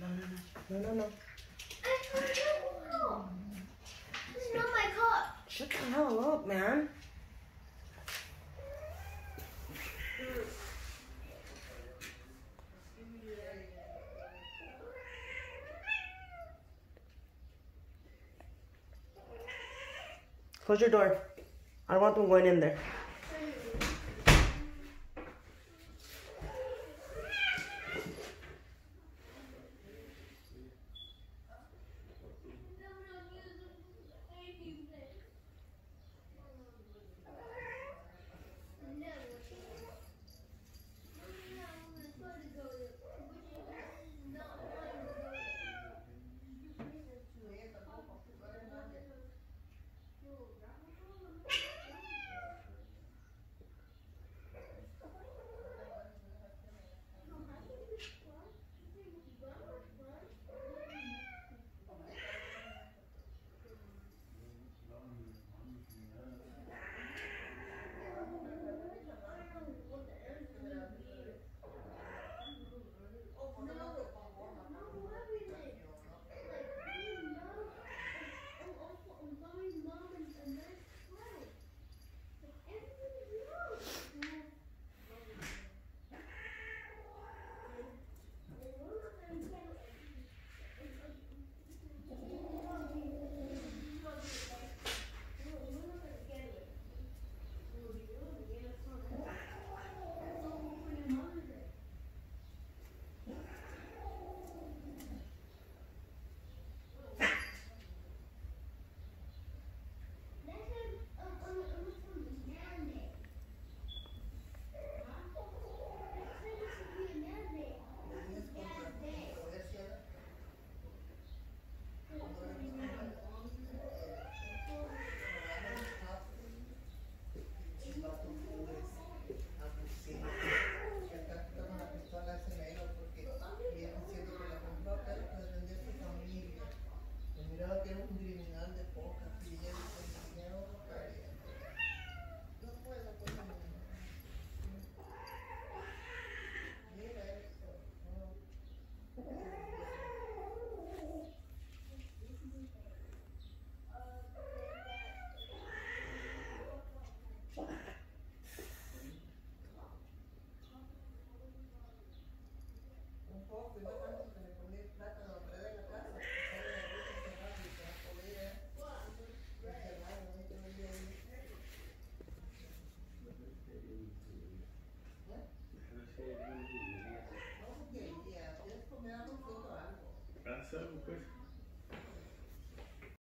No, no, no. No, no, no. Shut the hell up, man. Close your door. I don't want them going in there. Haz algo, pues.